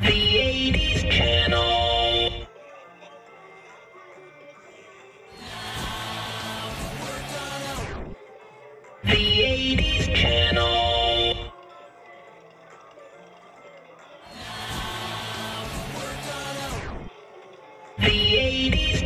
The 80s channel. The 80s channel. The 80s.